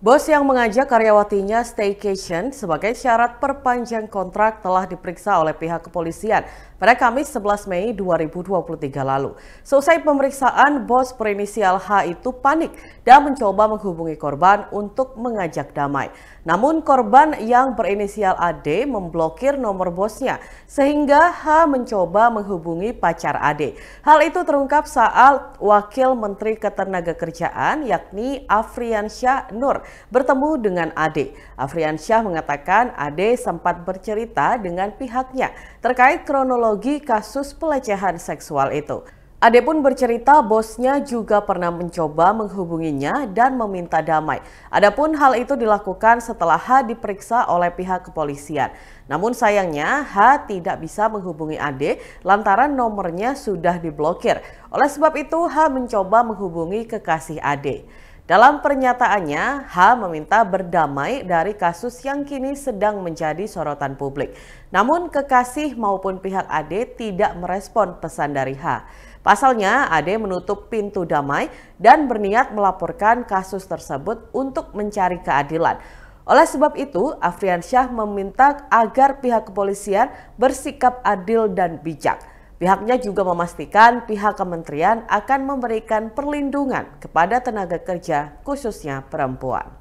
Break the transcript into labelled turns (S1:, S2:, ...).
S1: Bos yang mengajak karyawatinya staycation sebagai syarat perpanjang kontrak telah diperiksa oleh pihak kepolisian pada Kamis 11 Mei 2023 lalu. Selesai pemeriksaan, bos berinisial H itu panik dan mencoba menghubungi korban untuk mengajak damai. Namun korban yang berinisial AD memblokir nomor bosnya sehingga H mencoba menghubungi pacar AD. Hal itu terungkap saat Wakil Menteri Ketenagakerjaan yakni Afriansyah Nur bertemu dengan Ade. Afriansyah mengatakan Ade sempat bercerita dengan pihaknya terkait kronologi kasus pelecehan seksual itu. Ade pun bercerita bosnya juga pernah mencoba menghubunginya dan meminta damai. Adapun hal itu dilakukan setelah H diperiksa oleh pihak kepolisian. Namun sayangnya H tidak bisa menghubungi Ade lantaran nomornya sudah diblokir. Oleh sebab itu H mencoba menghubungi kekasih Ade. Dalam pernyataannya, H meminta berdamai dari kasus yang kini sedang menjadi sorotan publik. Namun kekasih maupun pihak Ade tidak merespon pesan dari H. Pasalnya, Ade menutup pintu damai dan berniat melaporkan kasus tersebut untuk mencari keadilan. Oleh sebab itu, Afriansyah meminta agar pihak kepolisian bersikap adil dan bijak. Pihaknya juga memastikan pihak kementerian akan memberikan perlindungan kepada tenaga kerja khususnya perempuan.